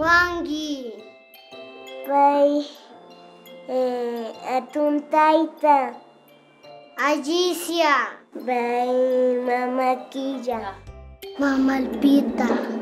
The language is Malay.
Wangi. Pai eh Atun Taita. Ajisia. Mama Kija. Mama Alpita.